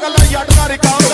ਕੱਲਾ ਜੱਟ ਦਾ ਰਿਕਾਰਡ